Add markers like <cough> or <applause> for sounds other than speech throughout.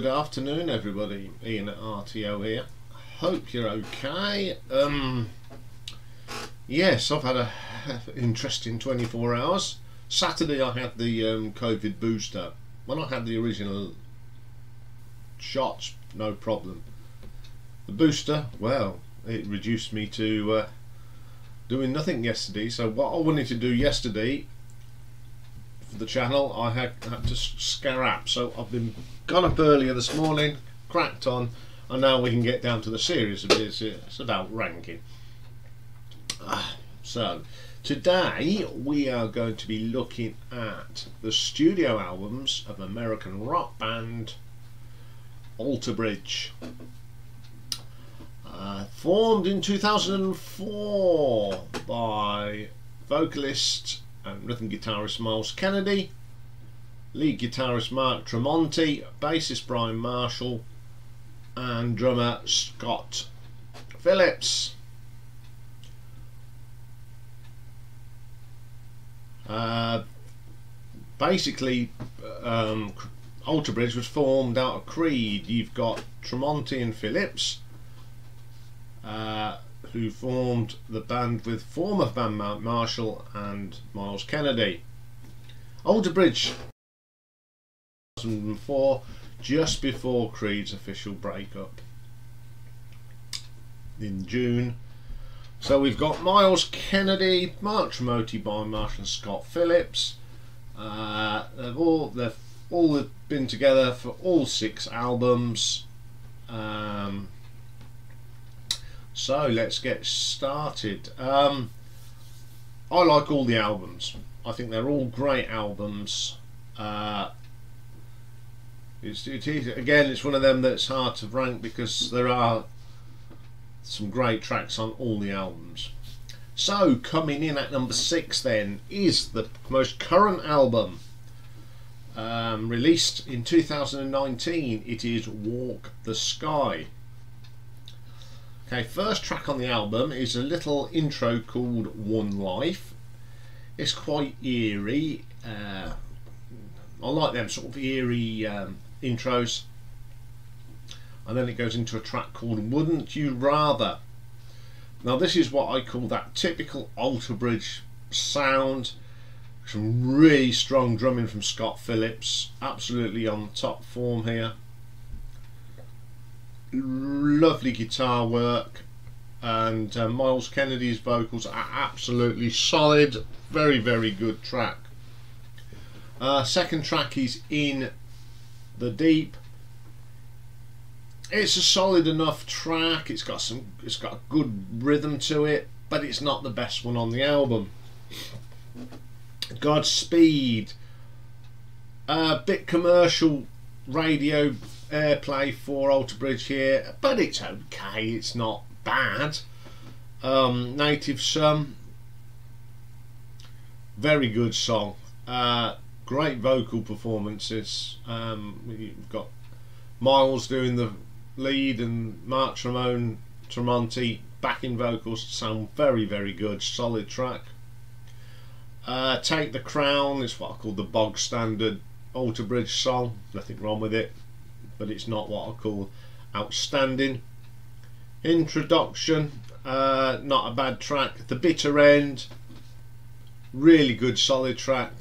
good afternoon, everybody. Iain at RTO here. Hope you're okay. Um, yes, I've had a <laughs> interesting 24 hours. Saturday, I had the um, COVID booster. When I had the original shots, no problem. The booster, well, it reduced me to uh, doing nothing yesterday. So what I wanted to do yesterday for the channel, I had, had to scrap. So I've been gone up earlier this morning, cracked on, and now we can get down to the series of this. It's about ranking. Ah, so today we are going to be looking at the studio albums of American rock band Alter Bridge. Uh, formed in 2004 by vocalist rhythm guitarist Myles Kennedy, lead guitarist Mark Tremonti, bassist Brian Marshall, and drummer Scott Phillips. Uh, basically, um, Alter Bridge was formed out of Creed. You've got Tremonti and Phillips, uh, who formed the band with former band Marshall and Myles Kennedy. Alter Bridge 2004, just before Creed's official breakup in June. So we've got Myles Kennedy, Mark Tremonti by Marshall and Scott Phillips. Uh, they've all they've all been together for all six albums. Um, so let's get started. Um, I like all the albums. I think they're all great albums. Uh, it's, it is, again, it's one of them that's hard to rank because there are some great tracks on all the albums. So, coming in at number six, then, is the most current album um, released in 2019. It is Walk the Sky. Okay, first track on the album is a little intro called One Life. It's quite eerie. Uh, I like them sort of eerie um, intros. And then it goes into a track called Wouldn't You Rather. Now this is what I call that typical Alter Bridge sound. Some really strong drumming from Scott Phillips. Absolutely on top form here lovely guitar work. And uh, Myles Kennedy's vocals are absolutely solid. Very very good track. Uh, second track is in the deep. It's a solid enough track. It's got some it's got a good rhythm to it but it's not the best one on the album. Godspeed. A bit commercial radio airplay for Alter Bridge here, but it's okay. It's not bad. Um, Native Son, very good song. Uh, great vocal performances. Um, we've got Myles doing the lead and Mark Tremone, Tremonti backing vocals sound very very good. Solid track. Uh, Take the Crown is what I call the bog standard Alter Bridge song. Nothing wrong with it but it's not what I call outstanding. Introduction, uh, not a bad track. The Bitter End, really good solid track.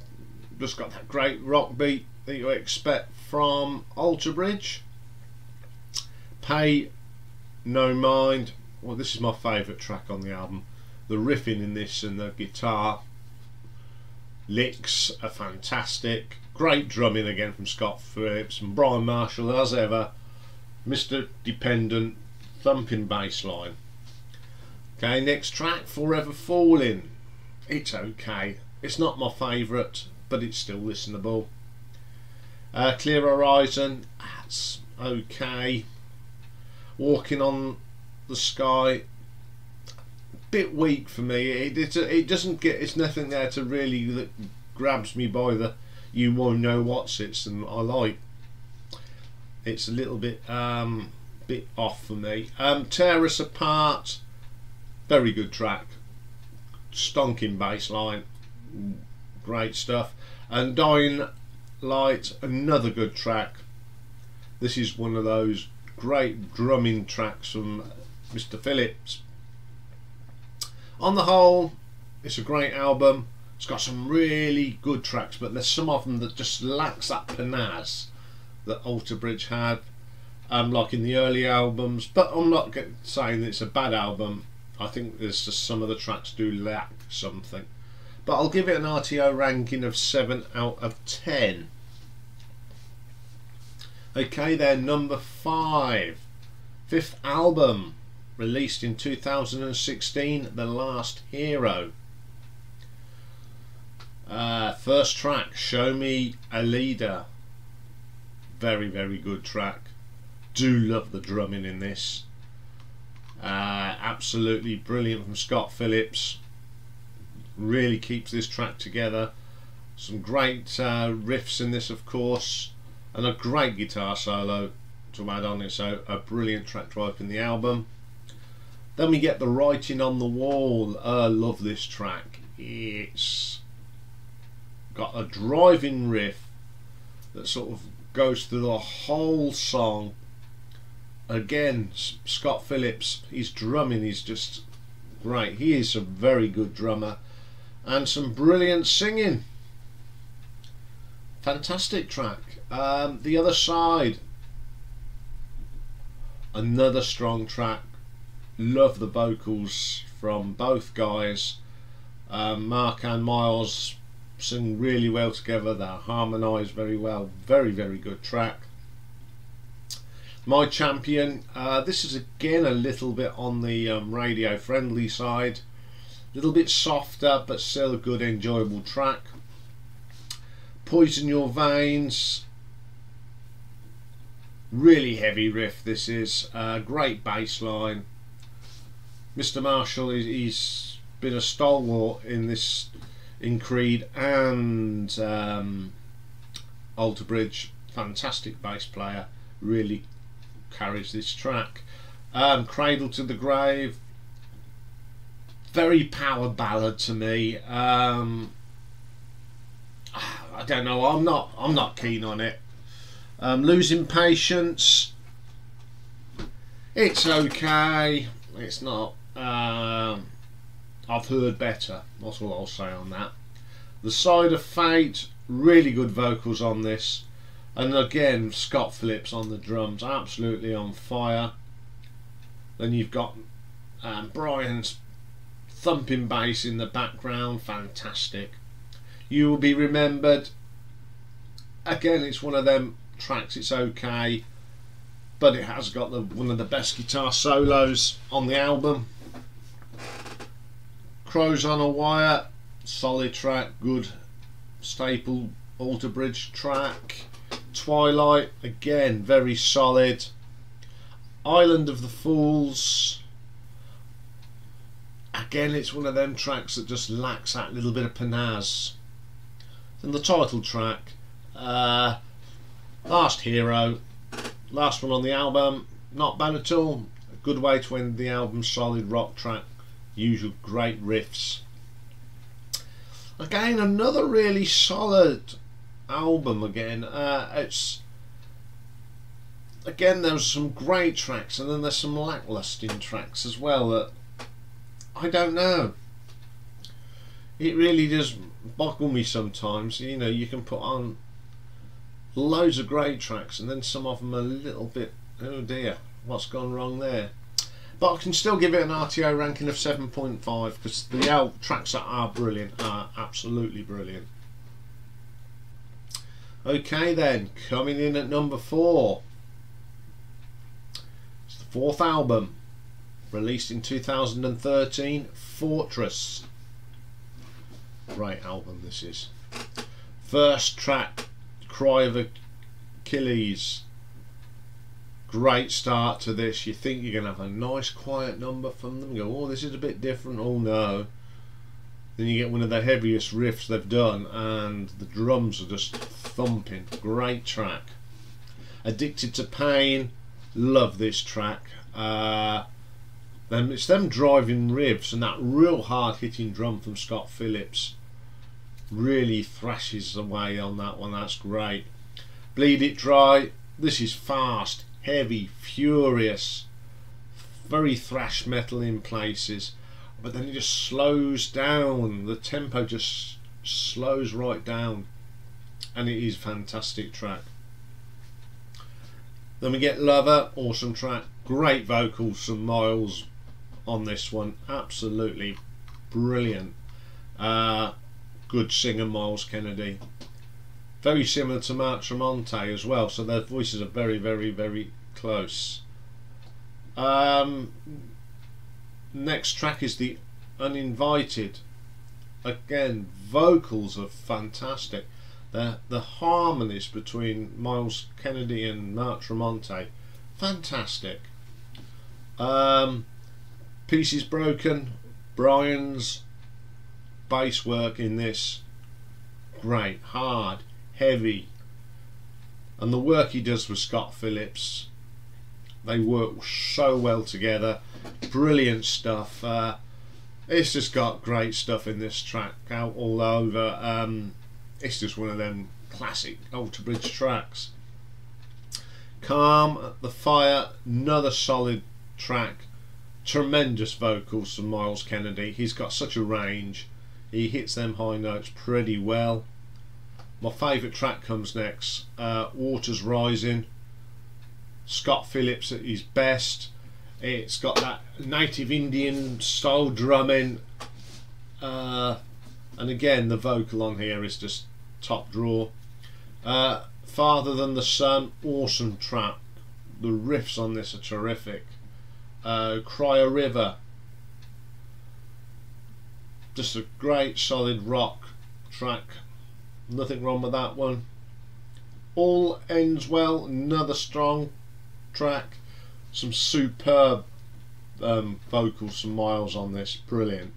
Just got that great rock beat that you expect from Alter Bridge. Pay No Mind, well this is my favourite track on the album. The riffing in this and the guitar licks are fantastic. Great drumming again from Scott Phillips and Brian Marshall as ever. Mr. Dependent thumping bass line. Okay, next track, Forever Falling. It's okay. It's not my favourite, but it's still listenable. Uh, Clear Horizon, that's okay. Walking on the Sky, bit weak for me. It, it, it doesn't get, it's nothing there to really that grabs me by the you won't know what's it's I like it's a little bit um, bit off for me um, tear us apart very good track stonking bass line great stuff and dying light another good track This is one of those great drumming tracks from Mr. Phillips. On the whole, it's a great album. It's got some really good tracks, but there's some of them that just lacks that panache that Alter Bridge had, um, like in the early albums. But I'm not saying it's a bad album. I think there's just some of the tracks do lack something. But I'll give it an RTO ranking of 7 out of 10. Okay, then, number 5. Fifth album, released in 2016, The Last Hero. Uh, first track, Show Me a Leader. Very, very good track. Do love the drumming in this. Uh, absolutely brilliant from Scott Phillips. Really keeps this track together. Some great uh, riffs in this, of course, and a great guitar solo to add on it. So, a brilliant track to open the album. Then we get the writing on the wall. Uh, love this track. It's got a driving riff that sort of goes through the whole song. Again, Scott Phillips, his drumming is just great. He is a very good drummer and some brilliant singing. Fantastic track. Um, the other side, another strong track. Love the vocals from both guys. Um, Mark and Myles sing really well together. They harmonise very well. Very, very good track. My Champion. Uh, this is again a little bit on the um, radio friendly side. A little bit softer, but still a good, enjoyable track. Poison Your Veins. Really heavy riff. This is uh, great bass line. Mr. Marshall, he's been a stalwart in this in Creed and um, Alter Bridge. Fantastic bass player, really carries this track. Um, Cradle to the Grave, very power ballad to me. Um, I don't know. I'm not. I'm not keen on it. Um, losing patience. It's okay. It's not. Um, I've heard better. That's all I'll say on that. The Side of Fate, really good vocals on this. And again, Scott Phillips on the drums, absolutely on fire. Then you've got um, Brian's thumping bass in the background, fantastic. You will be remembered. Again, it's one of them tracks, it's okay, but it has got the one of the best guitar solos on the album. Crows on a Wire, solid track, good staple Alter Bridge track. Twilight, again, very solid. Island of the Fools, again, it's one of them tracks that just lacks that little bit of panache. And the title track, uh, Last Hero, last one on the album, not bad at all. A good way to end the album, solid rock track usual great riffs. Again, another really solid album. Again, uh, it's again there's some great tracks, and then there's some lackluster tracks as well. That I don't know. It really does boggle me sometimes. You know, you can put on loads of great tracks, and then some of them a little bit. Oh dear, what's gone wrong there? But I can still give it an RTO ranking of 7.5 because the L tracks that are brilliant are absolutely brilliant. Okay then, coming in at number four. It's the fourth album, released in 2013, Fortress. Great album this is. First track, Cry of Achilles great start to this. You think you're going to have a nice quiet number from them. go, oh, this is a bit different. Oh no. Then you get one of the heaviest riffs they've done, and the drums are just thumping. Great track. Addicted to Pain. Love this track. Uh, then it's them driving riffs and that real hard hitting drum from Scott Phillips. Really thrashes away on that one. That's great. Bleed It Dry this is fast, heavy, furious, very thrash metal in places, but then it just slows down. The tempo just slows right down, and it is fantastic track. Then we get Lover, awesome track, great vocals from Myles on this one, absolutely brilliant. Uh, good singer Myles Kennedy. Very similar to Mark Tremonti as well, so their voices are very, very, very close. Um, next track is the Uninvited. Again, vocals are fantastic. The the harmonies between Myles Kennedy and Mark Tremonti, fantastic. Um, Pieces Broken, Brian's bass work in this, great, hard, heavy. And the work he does with Scott Phillips, they work so well together. Brilliant stuff. Uh, it's just got great stuff in this track out all over. Um, it's just one of them classic Alter Bridge tracks. Calm, The Fire, another solid track. Tremendous vocals from Myles Kennedy. He's got such a range. He hits them high notes pretty well. My favourite track comes next. Uh, Waters Rising. Scott Phillips at his best. It's got that native Indian style drumming. Uh, and again, the vocal on here is just top draw. Uh, Farther Than the Sun, awesome track. The riffs on this are terrific. Uh, Cry a River, just a great solid rock track. Nothing wrong with that one. All ends well, another strong track. Some superb um, vocals from Myles on this, brilliant.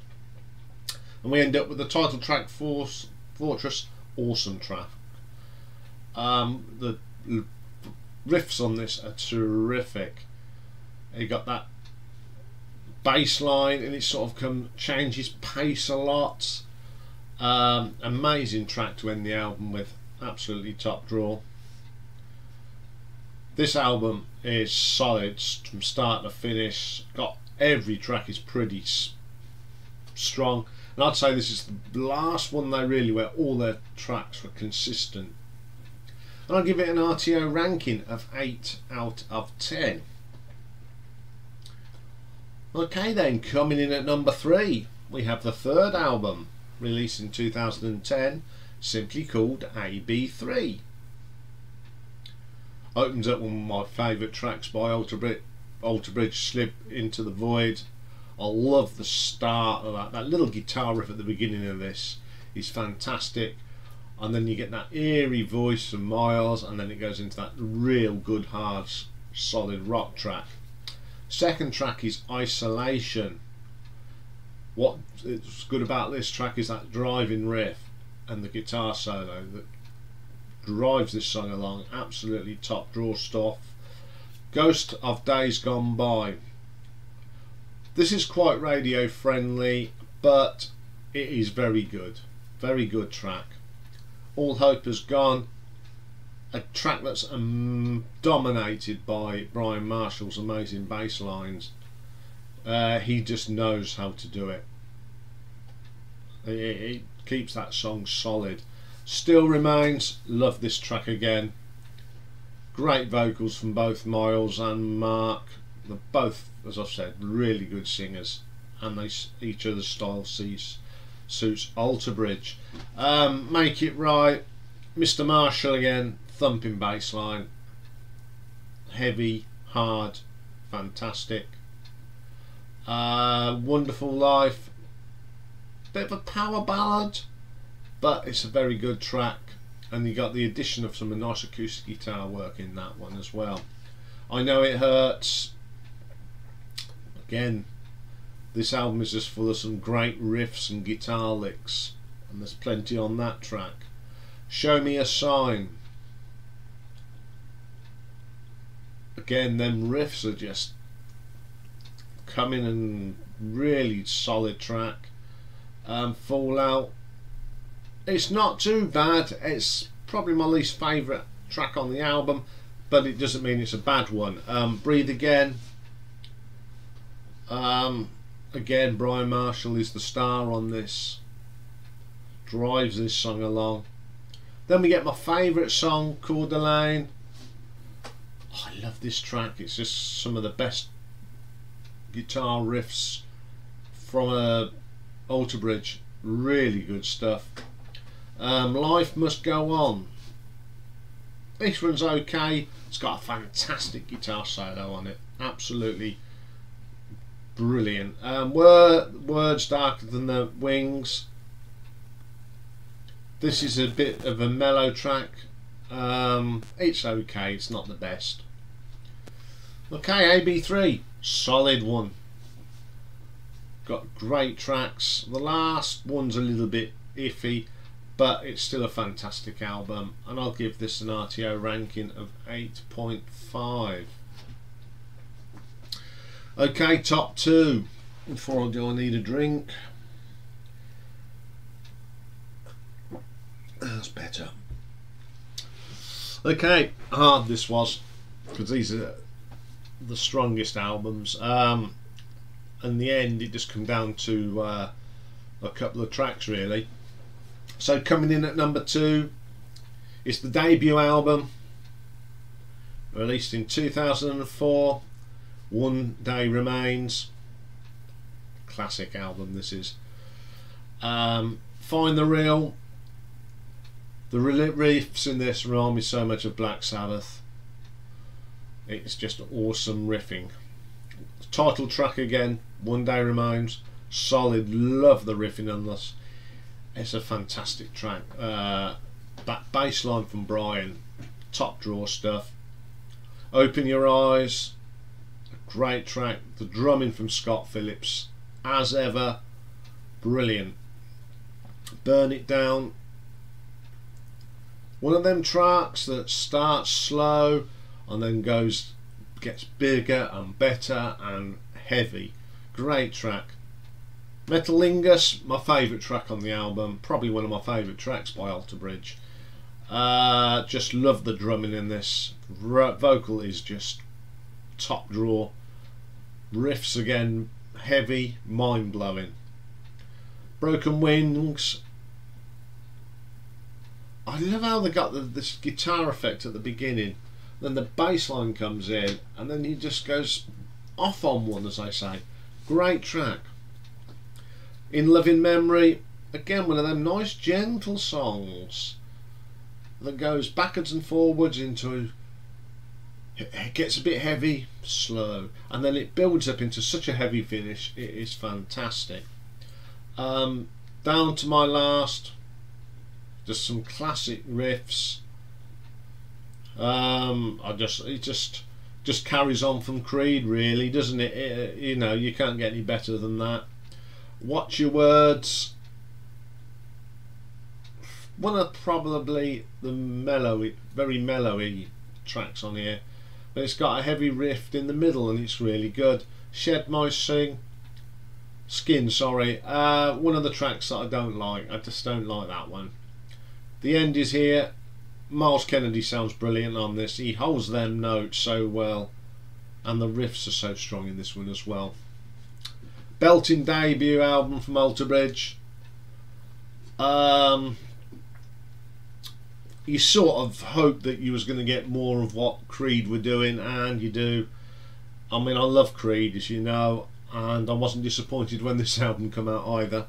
And we end up with the title track Force Fortress awesome track. Um, the riffs on this are terrific. You got that bass line and it sort of come changes pace a lot. Um, amazing track to end the album with, absolutely top draw. This album is solid from start to finish. Got every track is pretty strong. And I'd say this is the last one they really where all their tracks were consistent. And I'll give it an RTO ranking of 8 out of 10. Okay then, coming in at number 3, we have the third album, released in 2010, simply called AB3. Opens up one of my favourite tracks by Alter Bridge, Alter Bridge Slip into the Void I love the start of that. That little guitar riff at the beginning of this is fantastic. And then you get that eerie voice from Myles, and then it goes into that real good, hard, solid rock track. Second track is Isolation. What is good about this track is that driving riff and the guitar solo that drives this song along. Absolutely top draw stuff. Ghost of Days Gone By. This is quite radio friendly, but it is very good. Very good track. All Hope Has Gone. A track that's um, dominated by Brian Marshall's amazing bass lines. Uh, he just knows how to do it. It, it keeps that song solid. Still remains. Love this track again. Great vocals from both Myles and Mark. They're both, as I've said, really good singers, and they each other's style sees, suits Alter Bridge. Um, Make It Right, Mr. Marshall again, thumping bass line, heavy, hard, fantastic. Uh, Wonderful Life, bit of a power ballad, but it's a very good track. And you got the addition of some nice acoustic guitar work in that one as well. I know it hurts Again, this album is just full of some great riffs and guitar licks, and there's plenty on that track. Show Me a Sign. Again, them riffs are just coming and really solid track. Um, Fallout. It's not too bad. It's probably my least favourite track on the album, but it doesn't mean it's a bad one. Um, Breathe Again. Um, again, Brian Marshall is the star on this. Drives this song along. Then we get my favourite song, Coeur d'Alene. Oh, I love this track. It's just some of the best guitar riffs from a Alter Bridge. Really good stuff. Um, Life Must Go On. This one's okay. It's got a fantastic guitar solo on it. Absolutely brilliant. Um, word, words darker than the wings. This is a bit of a mellow track. Um, it's okay. It's not the best. Okay, AB3, solid one. Got great tracks. The last one's a little bit iffy, but it's still a fantastic album, and I'll give this an RTO ranking of 8.5. Okay, top two. Before I do, I need a drink. That's better. Okay, hard this was because these are the strongest albums. Um, in the end, it just come down to uh, a couple of tracks really. So coming in at number two, it's the debut album, released in 2004. One Day Remains. Classic album this is. Um, Find the Real. The riffs in this remind me so much of Black Sabbath. It's just awesome riffing. Title track again, One Day Remains. Solid, love the riffing on this. It's a fantastic track. Uh, bass line from Brian, top draw stuff. Open Your Eyes, a Great track. The drumming from Scott Phillips, as ever, brilliant. Burn It Down. One of them tracks that starts slow and then goes, gets bigger and better and heavy. Great track. Metalingus, my favourite track on the album, probably one of my favourite tracks by Alter Bridge. Uh, just love the drumming in this. vocal is just top draw. Riffs again heavy mind blowing broken wings. I love how they got the, this guitar effect at the beginning. Then the bass line comes in and then he just goes off on one as I say. Great track in loving memory again one of them nice gentle songs that goes backwards and forwards into it gets a bit heavy, slow, and then it builds up into such a heavy finish. It is fantastic. Um, down to my last, just some classic riffs. Um, I just it just just carries on from Creed, really, doesn't it? it? You know, you can't get any better than that. Watch your words. One of probably the mellowy, very mellowy tracks on here but it's got a heavy riff in the middle and it's really good. Shed My Sing, Skin, sorry, uh, one of the tracks that I don't like, I just don't like that one. The end is here, Myles Kennedy sounds brilliant on this, he holds them notes so well and the riffs are so strong in this one as well. Belting debut album from Alter Bridge. Um, you sort of hoped that you was going to get more of what Creed were doing, and you do. I mean, I love Creed, as you know, and I wasn't disappointed when this <laughs> album come out either.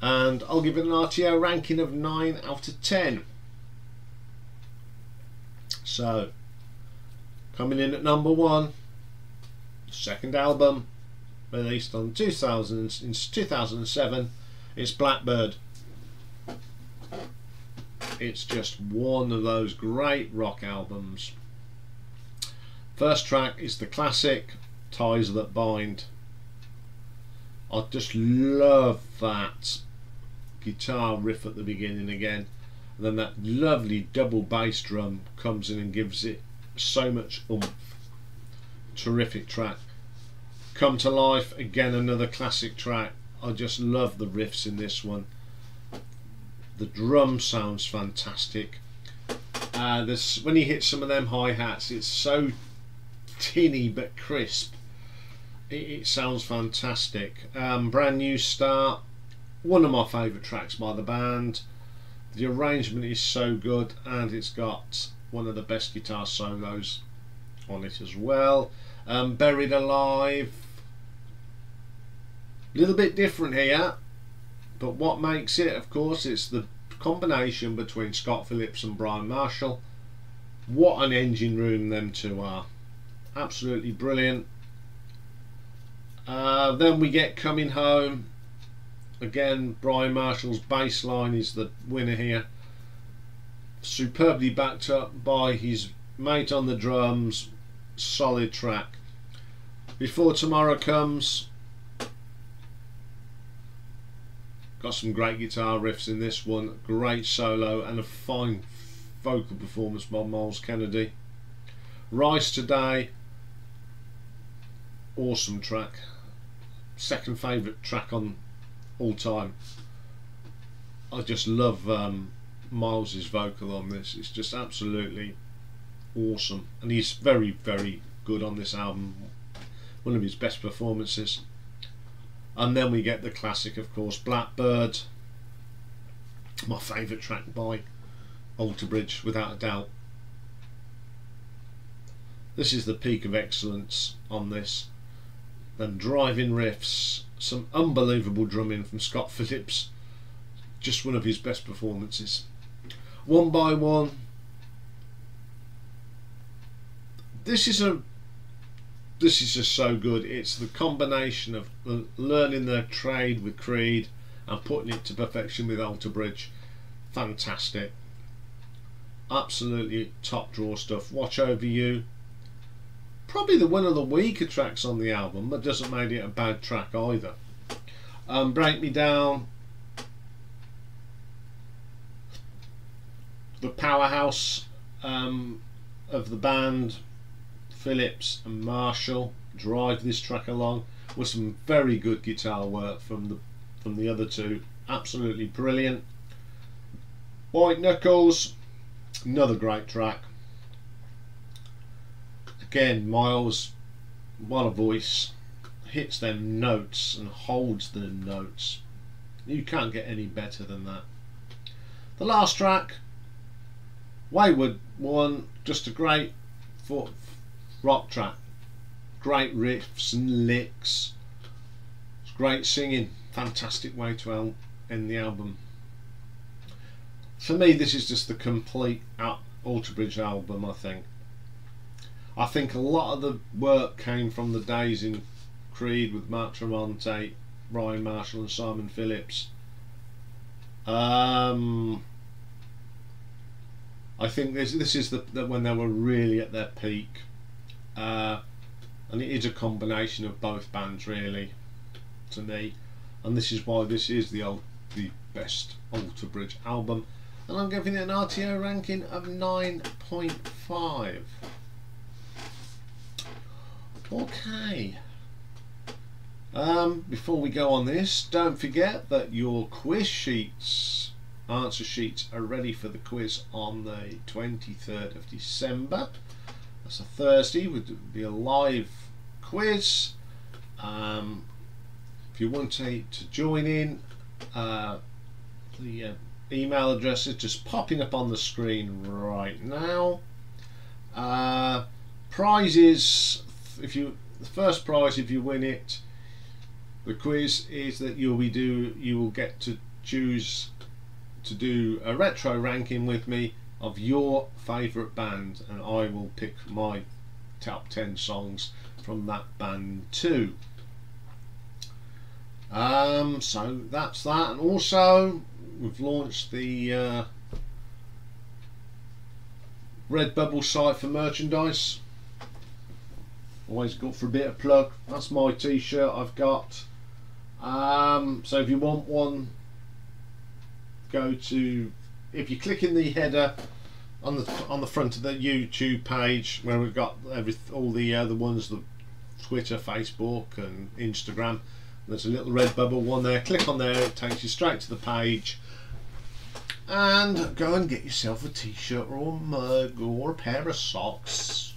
And I'll give it an RTO ranking of 9 out of 10. So, coming in at number one, second album, released on 2000 in 2007, it's Blackbird it's just one of those great rock albums. First track is the classic Ties That Bind. I just love that guitar riff at the beginning again. And then that lovely double bass drum comes in and gives it so much oomph. Terrific track. Come to Life, again another classic track. I just love the riffs in this one the drum sounds fantastic Uh, this when he hits some of them hi hats, it's so tinny but crisp. It, it sounds fantastic. Um, brand new start. One of my favourite tracks by the band. The arrangement is so good, and it's got one of the best guitar solos on it as well. Um, Buried Alive. A little bit different here, but what makes it, of course, it's the combination between Scott Phillips and Brian Marshall. What an engine room them two are. Absolutely brilliant. Uh, then we get Coming Home. Again, Brian Marshall's bass line is the winner here. Superbly backed up by his mate on the drums. Solid track. Before Tomorrow Comes, got some great guitar riffs in this one, great solo and a fine vocal performance by Myles Kennedy. Rise Today, awesome track. Second favourite track on all time. I just love um, Myles's vocal on this. It's just absolutely awesome, and he's very, very good on this album one of his best performances. And then we get the classic, of course, Blackbird, my favourite track by Alter Bridge, without a doubt. This is the peak of excellence on this. Then driving riffs, some unbelievable drumming from Scott Phillips, just one of his best performances. One by one. This is a this is just so good. It's the combination of learning the trade with Creed and putting it to perfection with Alter Bridge. Fantastic. Absolutely top draw stuff. Watch Over You. Probably the one of the weaker tracks on the album, but doesn't make it a bad track either. Um, Break Me Down. The powerhouse um, of the band Phillips and Marshall drive this track along with some very good guitar work from the from the other two. Absolutely brilliant. White Knuckles, another great track. Again, Myles, what a voice, hits them notes and holds the notes. You can't get any better than that. The last track, Wayward One, just a great rock track. Great riffs and licks. It's great singing. Fantastic way to end the album. For me, this is just the complete Alter Bridge album, I think. I think a lot of the work came from the days in Creed with Mark Tremonti, Brian Marshall and Simon Phillips. Um, I think this this is the, the when they were really at their peak uh, and it is a combination of both bands really to me. And this is why this is the old the best Alter Bridge album. And I'm giving it an RTO ranking of 9.5 okay. Um, before we go on this don't forget that your quiz sheets answer sheets are ready for the quiz on the 23rd of December that's a Thursday. Would be a live quiz. Um, if you want to, to join in, uh, the uh, email address is just popping up on the screen right now. Uh, prizes, if you the first prize if you win it, the quiz is that you'll be do you will get to choose to do a retro ranking with me of your favourite band and I will pick my top 10 songs from that band too. Um, so that's that and also we've launched the uh, Redbubble site for merchandise. Always good for a bit of plug. That's my t-shirt I've got. Um, so if you want one, go to if you click in the header on the on the front of the YouTube page where we've got every all the uh, other ones, the Twitter, Facebook, and Instagram. There's a little red bubble one there. Click on there; it takes you straight to the page. and go and get yourself a t-shirt or a mug or a pair of socks.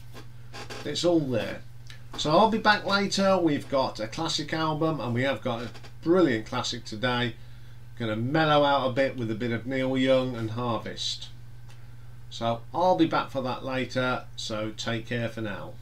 It's all there. So I'll be back later. We've got a classic album and we have got a brilliant classic today. Going to mellow out a bit with a bit of Neil Young and Harvest. So I'll be back for that later. So take care for now.